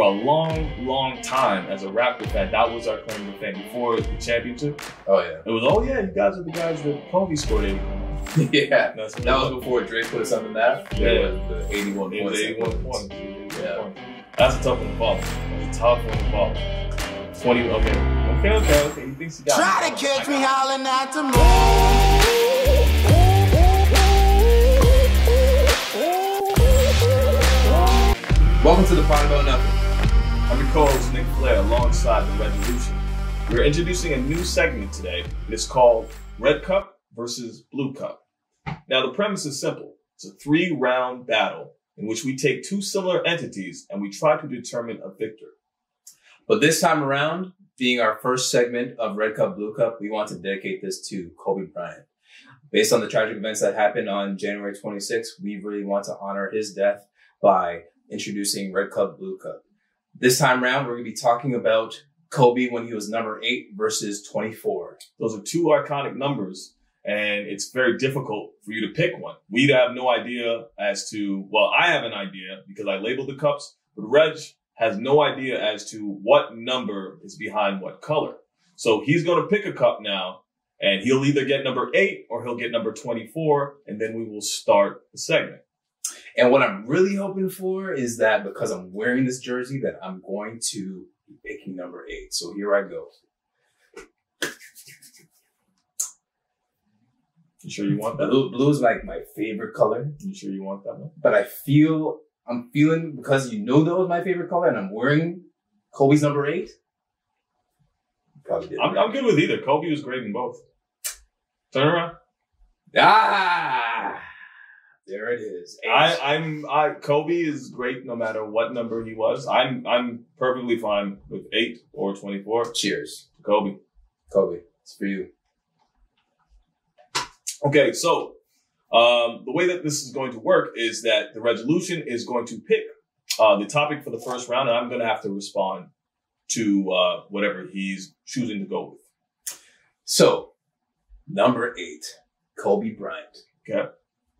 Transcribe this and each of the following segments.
for a long, long time as a Raptor fan, that was our claim to fame before the championship. Oh yeah. It was, oh yeah, you guys are the guys that Kobe scored 80 yeah. That's That was before Drake put us on the map. Yeah. It was the 81 points. 81 points. Yeah. That's a tough one to follow. That's a tough one to follow. 20, okay. Okay, okay, okay. He thinks he got Try it. to catch me howling at the moon. Welcome to the Pod About Nothing. I'm your co-host Nic Flair alongside the Reggolution. We're introducing a new segment today. It's called Red Cup versus Blue Cup. Now the premise is simple. It's a three-round battle in which we take two similar entities and we try to determine a victor. But this time around, being our first segment of Red Cup, Blue Cup, we want to dedicate this to Kobe Bryant. Based on the tragic events that happened on January 26th, we really want to honor his death by introducing Red Cup, Blue Cup. This time around, we're going to be talking about Kobe when he was number eight versus 24. Those are two iconic numbers, and it's very difficult for you to pick one. We have no idea as to, well, I have an idea because I labeled the cups, but Reg has no idea as to what number is behind what color. So he's going to pick a cup now, and he'll either get number eight or he'll get number 24, and then we will start the segment. And what I'm really hoping for is that because I'm wearing this jersey, that I'm going to be picking number eight. So here I go. You sure you want that? Blue, blue is like my favorite color. You sure you want that one? but I feel I'm feeling because you know that was my favorite color, and I'm wearing Kobe's number eight. Probably. I'm, I'm good with either. Kobe was great in both. Turn around. ah, there it is. I, I'm I Kobe is great no matter what number he was. I'm I'm perfectly fine with eight or twenty four. Cheers, Kobe. Kobe. It's for you. Okay, so um, the way that this is going to work is that the Reggolution is going to pick uh, the topic for the first round, and I'm going to have to respond to uh, whatever he's choosing to go with. So, number eight, Kobe Bryant. Okay.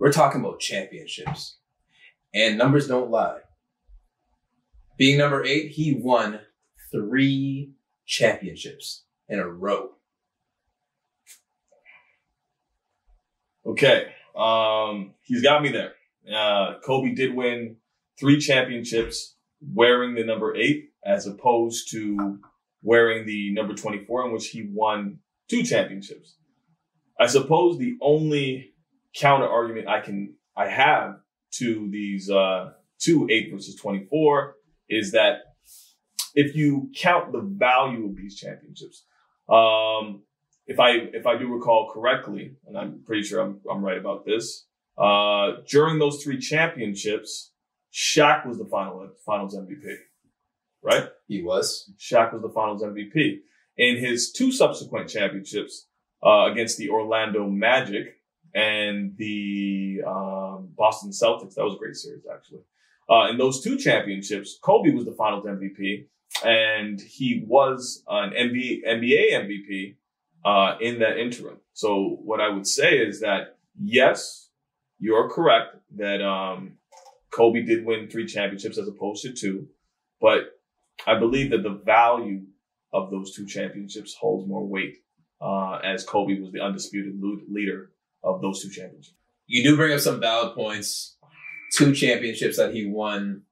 We're talking about championships, and numbers don't lie. Being number eight, he won three championships in a row. Okay, um, he's got me there. Uh, Kobe did win three championships wearing the number eight, as opposed to wearing the number 24, in which he won two championships. I suppose the only counter argument I can, I have to these, uh, two eight versus 24 is that if you count the value of these championships, um, if I if I do recall correctly, and I'm pretty sure I'm I'm right about this, uh, during those three championships, Shaq was the final Finals MVP, right? He was. Shaq was the Finals MVP. In his two subsequent championships uh, against the Orlando Magic and the um, Boston Celtics, that was a great series actually. Uh, in those two championships, Kobe was the Finals MVP, and he was an NBA NBA MVP uh, in that interim. So what I would say is that yes, you're correct that um, Kobe did win three championships as opposed to two, but I believe that the value of those two championships holds more weight uh, as Kobe was the undisputed leader of those two championships. You do bring up some valid points. Two championships that he won,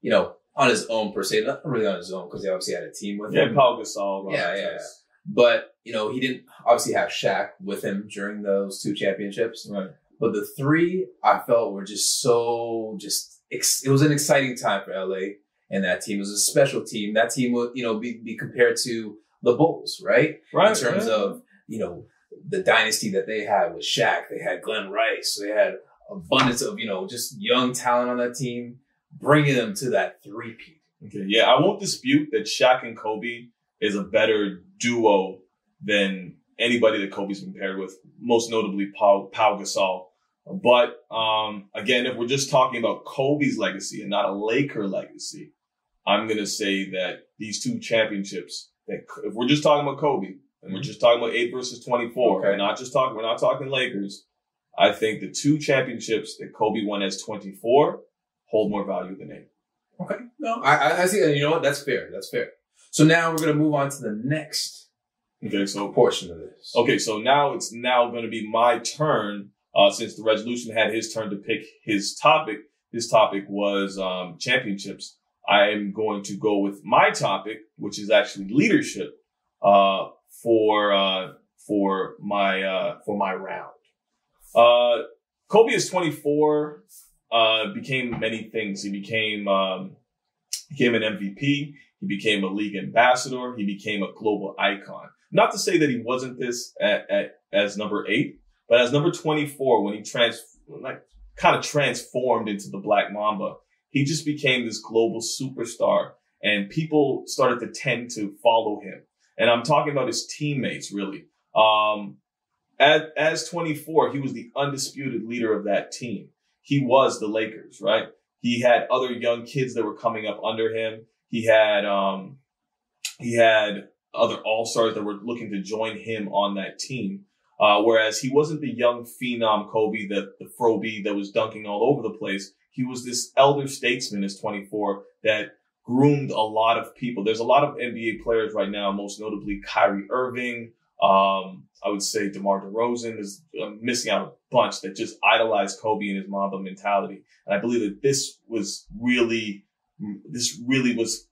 you know, on his own per se, not really on his own because he obviously had a team with Yeah, him. Paul Gasol. Ron Yeah, yeah, Artest. But you know, he didn't obviously have Shaq with him during those two championships. Right. But the three I felt were just so just ex- it was an exciting time for LA and that team. It was a special team. That team would you know be, be compared to the Bulls, right? Right. In terms yeah. of you know the dynasty that they had with Shaq. They had Glen Rice. They had abundance of you know just young talent on that team, bringing them to that three peat. Okay, yeah, I won't dispute that Shaq and Kobe is a better duo than anybody that Kobe's been paired with, most notably Paul, Pau Gasol. But um, again, if we're just talking about Kobe's legacy and not a Laker legacy, I'm gonna say that these two championships, that if we're just talking about Kobe and we're just talking about eight versus 24, Okay. we're not just talking, we're not talking Lakers. I think the two championships that Kobe won as 24 hold more value than eight. Okay. No, I, I- I see. You know what? That's fair. That's fair. So now we're gonna move on to the next Okay, so portion of this. Okay, so now it's now going to be my turn. Uh, since the Reggolution had his turn to pick his topic, his topic was um, championships. I am going to go with my topic, which is actually leadership, uh, for uh, for my uh, for my round. Uh, Kobe is 24. Uh, became many things. He became um, became an MVP. He became a league ambassador. He became a global icon. Not to say that he wasn't this at, at as number eight, but as number 24, when he trans like kind of transformed into the Black Mamba, he just became this global superstar, and people started to tend to follow him. And I'm talking about his teammates, really. Um, as, as 24, he was the undisputed leader of that team. He was the Lakers, right? He had other young kids that were coming up under him. He had, um, he had other all stars that were looking to join him on that team. Uh, whereas he wasn't the young phenom Kobe, the, the Frobe that was dunking all over the place. He was this elder statesman as 24 that groomed a lot of people. There's a lot of NBA players right now, most notably Kyrie Irving. Um, I would say DeMar DeRozan is uh, missing out a bunch that just idolized Kobe and his Mamba mentality. And I believe that this was really, this really was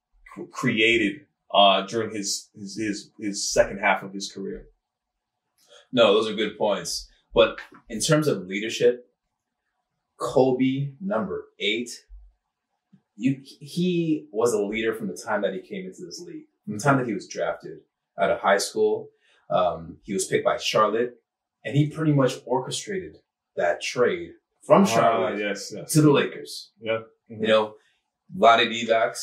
created uh, during his, his his his second half of his career. No, those are good points. But in terms of leadership, Kobe, number eight, you, he was a leader from the time that he came into this league, from the time that he was drafted out of high school. Um, he was picked by Charlotte, and he pretty much orchestrated that trade from Charlotte Ah, yes, yes. to the Lakers. Yeah. You know, Vlade Divac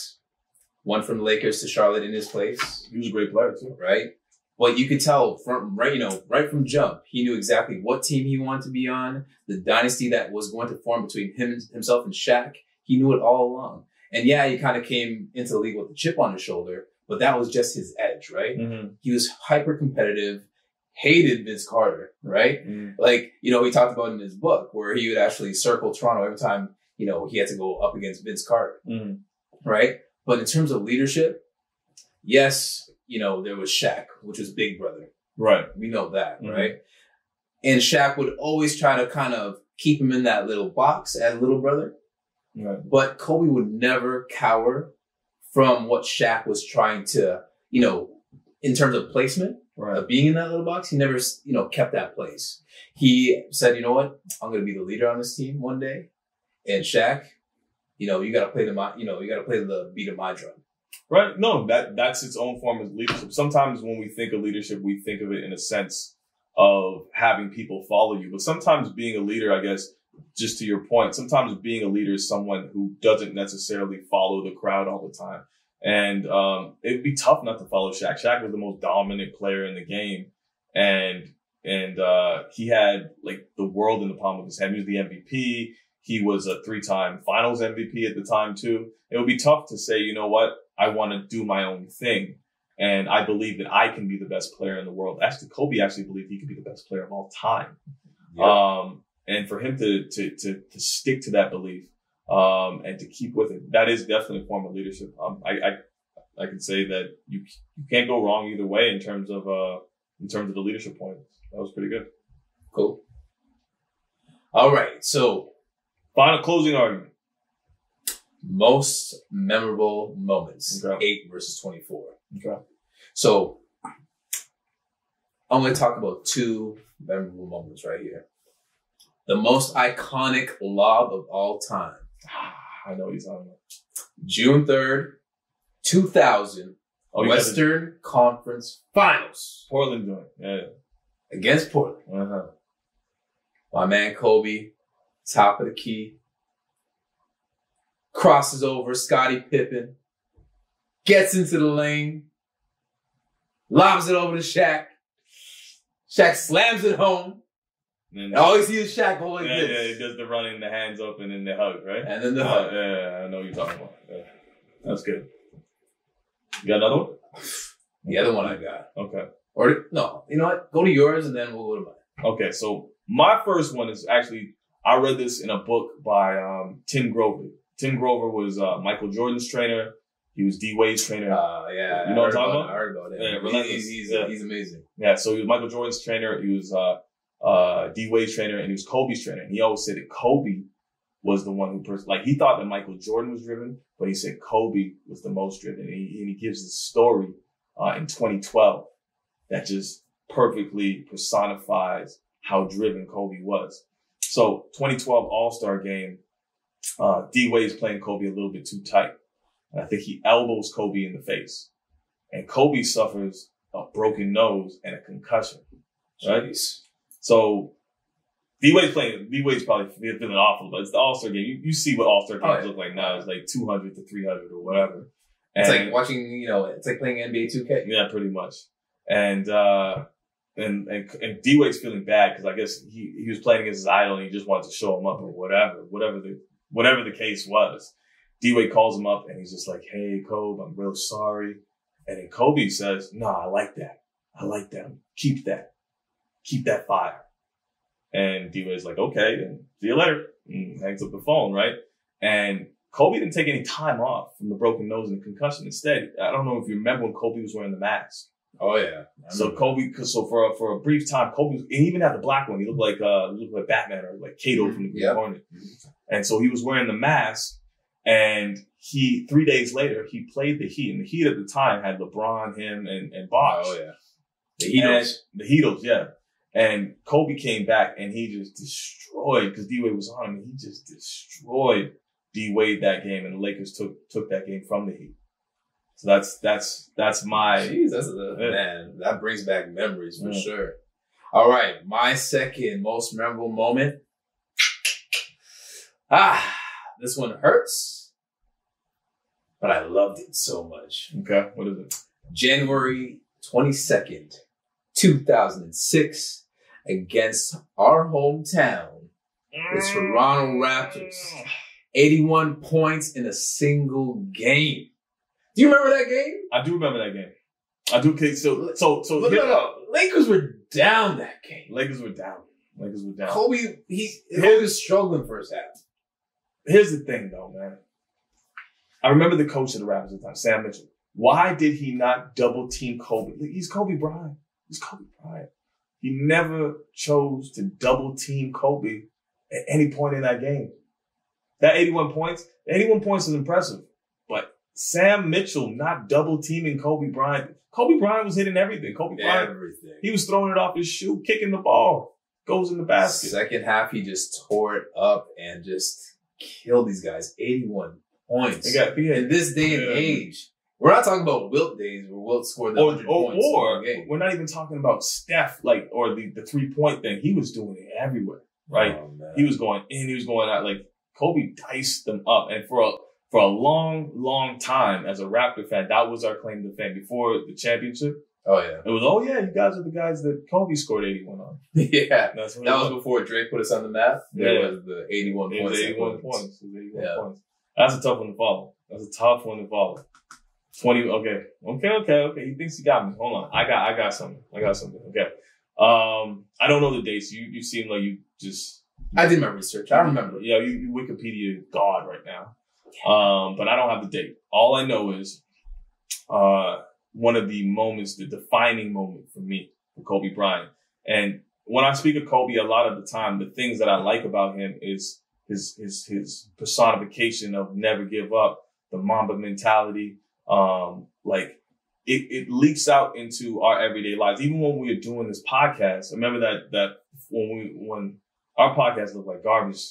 went from the Lakers to Charlotte in his place He was a great player too. right? But you could tell from right, you know, right from jump, he knew exactly what team he wanted to be on, the dynasty that was going to form between him, himself, and Shaq. He knew it all along. And yeah, he kind of came into the league with a chip on his shoulder, but that was just his edge, right? Mm-hmm. He was hyper competitive, hated Vince Carter, right? Like, you know, he talked about in his book where he would actually circle Toronto every time, you know, he had to go up against Vince Carter Mm-hmm. right? But in terms of leadership, yes, you know, there was Shaq, which was Big Brother. Right. We know that, Mhm. right? And Shaq would always try to kind of keep him in that little box as little brother. Right. But Kobe would never cower from what Shaq was trying to, you know, in terms of placement Right. of being in that little box, he never, you know, kept that place. He said, you know what? I'm going to be the leader on this team one day. And Shaq, you know, you got to play the, you know, you got to play the beat of my drum. Right. No, that that's its own form of leadership. Sometimes when we think of leadership, we think of it in a sense of having people follow you. But sometimes being a leader, I guess, just to your point, sometimes being a leader is someone who doesn't necessarily follow the crowd all the time. And um, it'd be tough not to follow Shaq. Shaq was the most dominant player in the game, and and uh, he had like the world in the palm of his hand. He was the MVP. He was a three-time Finals MVP at the time too. It would be tough to say, you know what, I want to do my own thing, and I believe that I can be the best player in the world. Actually, Kobe actually believed he could be the best player of all time. Um, and for him to, to, to, to stick to that belief, um, and to keep with it, that is definitely a form of leadership. Um, I, I, I can say that you, you can't go wrong either way in terms of, uh, in terms of the leadership point. That was pretty good. Cool. All right. So Final closing argument. most memorable moments, Okay. eight versus 24. Okay. So I'm going to talk about two memorable moments right here. The most iconic lob of all time. I know he's on. June 3rd, 2000, Oh, you got the Western Conference Finals Portland joint. Yeah. against Portland. Uh-huh. My man Kobe, top of the key, crosses over Scottie Pippen, gets into the lane, lobs it over to Shaq. Shaq slams it home. And And all you see is Shaq go like yeah, this. yeah, he does the running, the hands up, and then the hug, right? And then the Uh, hug. yeah, yeah, I know what you're talking about. Yeah. That's good. You got another one? The other one I got. Okay. Or no, you know what? Go to yours and then we'll go to mine. Okay. So my first one is actually I read this in a book by um, Tim Grover. Tim Grover was uh, Michael Jordan's trainer. He was D Wade's trainer. Uh, yeah, You know I what I'm talking about? about? I heard about it. Yeah, he's he's, he's amazing. Yeah, so he was Michael Jordan's trainer. He was uh, uh, D Wade's trainer, and he was Kobe's trainer. And he always said that Kobe was the one who, pers- like, he thought that Michael Jordan was driven, but he said Kobe was the most driven. And he, and he gives this story uh, in 2012 that just perfectly personifies how driven Kobe was. So 2012 All Star game, uh, D Wade's playing Kobe a little bit too tight. And I think he elbows Kobe in the face. And Kobe suffers a broken nose and a concussion. Right? Jeez. So D Wade's playing. D Wade's probably fe- feeling awful, but it's the All Star game. You, you see what All Star games Oh, yeah. look like now. It's like two hundred to three hundred or whatever. It's like watching, you know, it's like playing NBA 2K. yeah, pretty much. And uh and and, and D Wade's feeling bad because I guess he he was playing against his idol and he just wanted to show him up or whatever, whatever the whatever the case was. D Wade calls him up and he's just like, "Hey, Kobe, I'm real sorry." And then Kobe says, "Nah, I like that. I like that. Keep that. Keep that fire." And D Wade's like, "Okay, and see you later." And hangs up the phone, right? And Kobe didn't take any time off from the broken nose and the concussion. Instead, I don't know if you remember when Kobe was wearing the mask. Oh yeah. So. Kobe, so for a, for a brief time, Kobe, was, and he even had the black one. He looked like uh, looked like Batman or like Kato from the Green Yep. Hornet. And so he was wearing the mask. And he three days later he played the Heat, and the Heat at the time had LeBron, him, and and Bosh. Oh yeah. The Heatles. The Heatles, yeah. And Kobe came back and he just destroyed because D Wade was on him. And he just destroyed D Wade that game, and the Lakers took took that game from the Heat. So that's that's that's my Jeez, that's a, Yeah. man. That brings back memories for Yeah. sure. All right, my second most memorable moment. Ah, this one hurts, but I loved it so much. okay. What is it? January twenty second, two thousand and six, against our hometown, the Toronto Raptors. 81 points in a single game. Do you remember that game? I do remember that game. I do. Okay, so so so Look, here- no, no. Lakers were down that game. Lakers were down. Lakers were down. Kobe, he Kobe was struggling first half. Here's the thing, though, man. I remember the coach of the Raptors at the time, Sam Mitchell. Why did he not double team Kobe? He's Kobe Bryant. He's Kobe Bryant. He never chose to double team Kobe at any point in that game. That 81 points, 81 points is impressive. But Sam Mitchell not double teaming Kobe Bryant. Kobe Bryant was hitting everything. Kobe Bryant, Everything. he was throwing it off his shoe, kicking the ball, goes in the basket. Second half, he just tore it up and just killed these guys. 81 points. They got, he had in this day and Yeah. age, we're not talking about Wilt days where Wilt scored the or, 100 or, points in or one game. we're not even talking about Steph, like, or the, the three point thing. He was doing it everywhere, right? Oh. He was going in, he was going out. Like, Kobe diced them up. And for a, for a long, long time as a Raptor fan, that was our claim to fame. Before the championship, oh, yeah. it was, oh yeah, you guys are the guys that Kobe scored 81 on. yeah. That it was before Drake put us on the map. Yeah. was the 81 It was points. 81 points. It was 81 Yeah. points. That's a tough one to follow. That's a tough one to follow. 20, okay. Okay, okay, okay. He thinks he got me. Hold on. I got, I got something. I got something. Okay. Um, I don't know the dates. You, you seem like you just, I did my research. I remember. Yeah, you, you Wikipedia God right now. Um, but I don't have the date. All I know is, uh, one of the moments, the defining moment for me, for Kobe Bryant. And when I speak of Kobe, a lot of the time, the things that I like about him is his, his, his personification of never give up, the Mamba mentality. Um, like it, it leaks out into our everyday lives. Even when we are doing this podcast, remember that, that when we, when our podcast looked like garbage,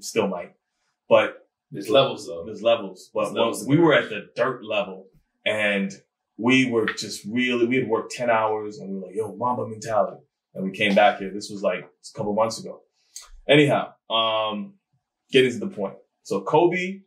still might, but There's levels though. there's levels. But There's levels we were at the dirt level and we were just really, we had worked 10 hours and we were like, yo, Mamba mentality. And we came back here. This was like a couple months ago. Anyhow, um, getting to the point. So Kobe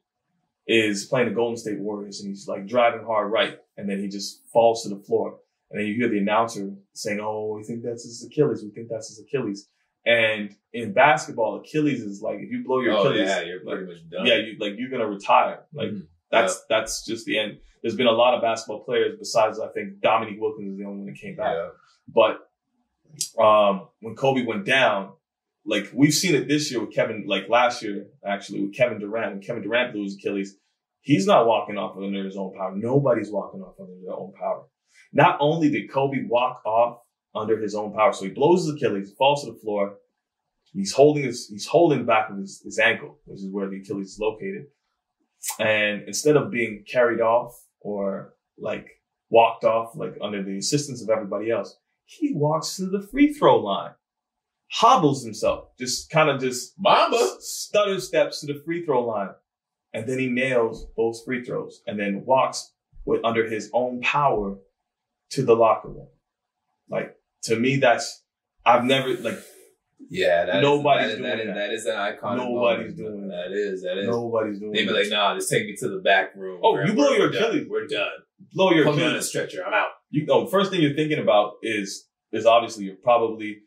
is playing the Golden State Warriors and he's like driving hard right. And then he just falls to the floor. And then you hear the announcer saying, Oh, we think that's his Achilles. We think that's his Achilles. And in basketball, Achilles is like, if you blow your oh Achilles, yeah, you're pretty much done. yeah, you like you're gonna retire. Like Mhm. that's that's just the end. There's been a lot of basketball players besides I think Dominique Wilkins is the only one that came back. Yeah. But um, when Kobe went down, like we've seen it this year with Kevin, like last year actually with Kevin Durant. When Kevin Durant blew his Achilles, he's not walking off under his own power. Nobody's walking off under their own power. Not only did Kobe walk off under his own power, so he blows his Achilles, falls to the floor. He's holding his, he's holding the back of his, his ankle, which is where the Achilles is located. And instead of being carried off or like walked off, like under the assistance of everybody else, he walks to the free throw line, hobbles himself, just kind of just Mamba. stutter steps to the free throw line. And then he nails both free throws and then walks with under his own power to the locker room. Like to me, that's I've never like Yeah, that is- Nobody's that is, doing that is, that. that is an iconic. Nobody's moment. doing that. Is that is. nobody's doing. They'd be that. like, "Nah, just take me to the back room." Oh, you blow your. Achilles. We're done. blow your Put me on a stretcher. I'm out. You know, the first thing you're thinking about is is obviously you're probably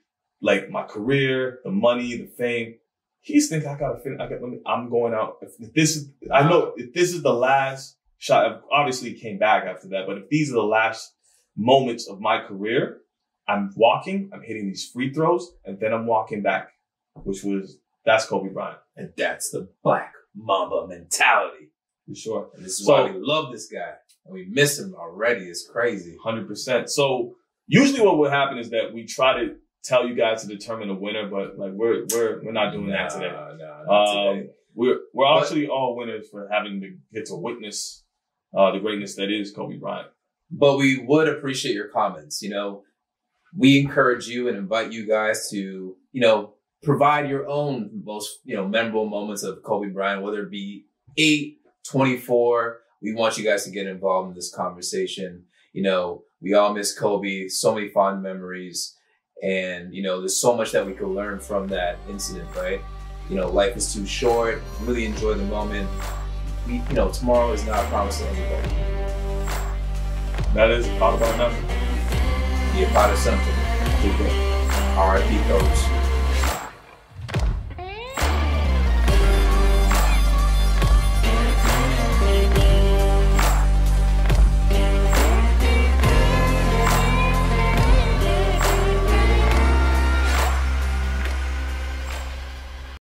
like my career, the money, the fame. He's thinking I gotta finish. I got. I'm going out. If this is, I know if this is the last shot, obviously he came back after that, but if these are the last moments of my career, I'm walking, I'm hitting these free throws, and then I'm walking back, which was, that's Kobe Bryant, And that's the Black Mamba mentality. for sure. And this is So- why we love this guy. And we miss him already. It's crazy. Hundred percent. So usually what would happen is that we try to tell you guys to determine a winner, but like we're we're we're not doing that today. Nah, nah, Um, today. we're we're But- actually all winners for having to get to witness uh, the greatness that is Kobe Bryant. But we would appreciate your comments. You know, we encourage you and invite you guys to, you know, provide your own most, you know, memorable moments of Kobe Bryant, whether it be 8, 24. We want you guys to get involved in this conversation. You know, we all miss Kobe, so many fond memories. And, you know, there's so much that we could learn from that incident, right? You know, life is too short. Really enjoy the moment. We, you know, tomorrow is not promised to anybody. That is all about nothing. Be a part of something. RIP coach.